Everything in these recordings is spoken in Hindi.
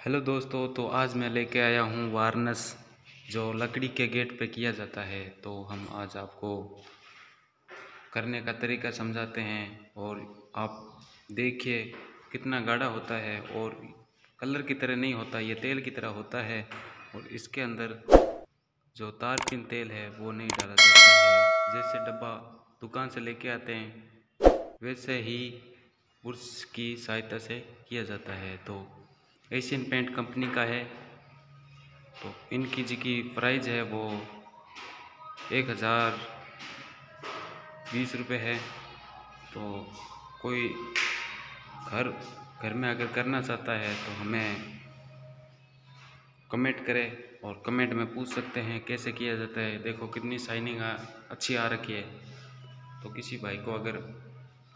हेलो दोस्तों तो आज मैं लेके आया हूँ वारनस, जो लकड़ी के गेट पे किया जाता है। तो हम आज आपको करने का तरीका समझाते हैं और आप देखिए कितना गाढ़ा होता है और कलर की तरह नहीं होता, ये तेल की तरह होता है और इसके अंदर जो तार पिन तेल है, वो नहीं डाला जाता है। जैसे डब्बा दुकान से लेके आते हैं, वैसे ही बुर्श की सहायता से किया जाता है। तो एशियन पेंट कंपनी का है। तो इनकी जी की प्राइस है वो एक हज़ार बीस रुपये है। तो कोई घर घर में अगर करना चाहता है तो हमें कमेंट करें और कमेंट में पूछ सकते हैं कैसे किया जाता है। देखो कितनी शाइनिंग अच्छी आ रखी है। तो किसी भाई को अगर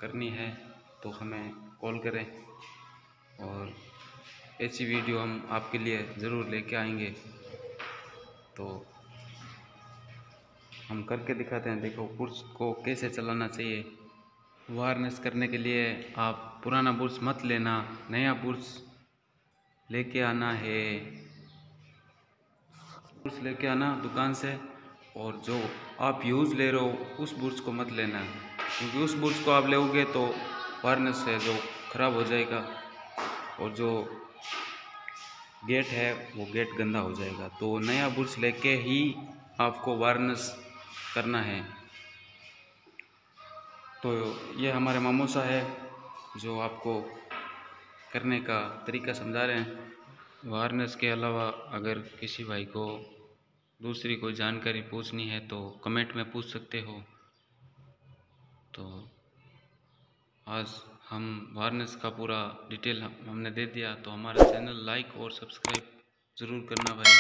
करनी है तो हमें कॉल करें और ऐसी वीडियो हम आपके लिए ज़रूर लेके आएँगे। तो हम करके दिखाते हैं, देखो, बुर्स को कैसे चलाना चाहिए। वायरनेस करने के लिए आप पुराना बुर्स मत लेना, नया बुर्स लेके आना है। बुर्स लेके आना दुकान से और जो आप यूज़ ले रहे हो, उस बुर्स को मत लेना। क्योंकि उस बुर्स को आप लोगे तो वायरनेस है जो ख़राब हो जाएगा। और जो गेट है, वो गेट गंदा हो जाएगा। तो नया बुर्श लेके ही आपको वार्निश करना है। तो ये हमारे मामोसा है, जो आपको करने का तरीका समझा रहे हैं। वार्निश के अलावा अगर किसी भाई को, दूसरी कोई जानकारी पूछनी है तो कमेंट में पूछ सकते हो। तो आज हम वारनेस का पूरा डिटेल हम, हमने दे दिया तो हमारा चैनल लाइक और सब्सक्राइब ज़रूर करना भाई।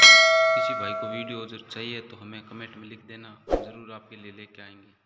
किसी भाई को वीडियो ज़रूर चाहिए तो हमें कमेंट में लिख देना ज़रूर आपके लिए लेके आएँगे।